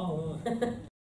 哦